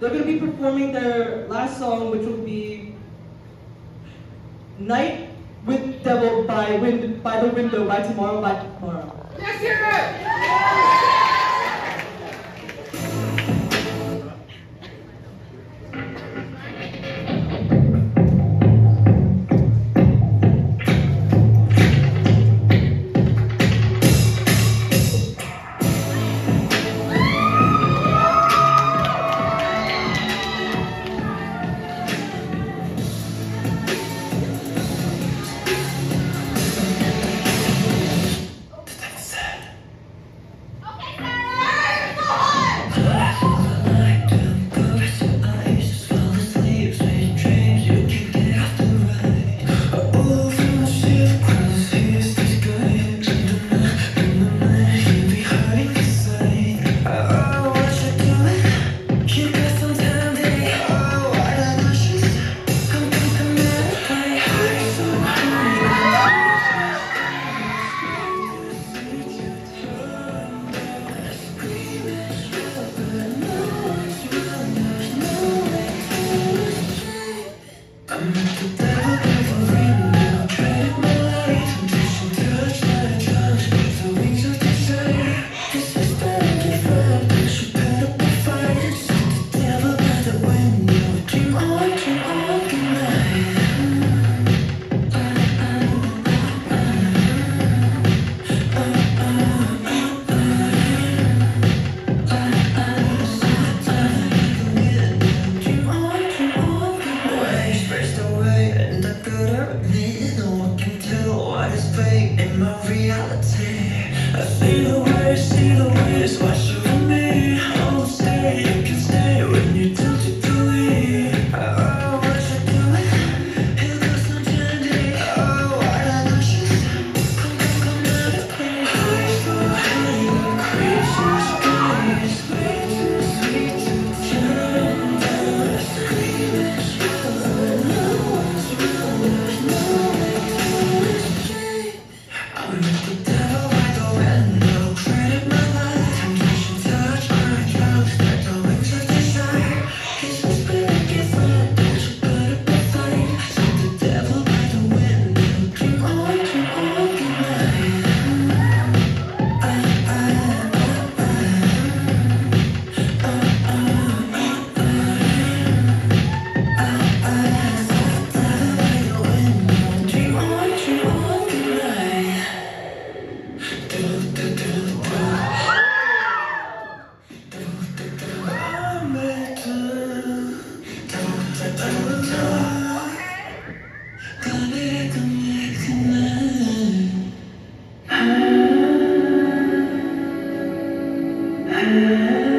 They're going to be performing their last song, which will be Night with Devil by, wind, by the Window by Tomorrow by Tomorrow. Let's hear it! you. Yeah.